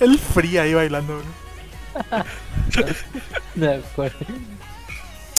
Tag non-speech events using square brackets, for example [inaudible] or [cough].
El frío ahí bailando, bro. [laughs] De acuerdo.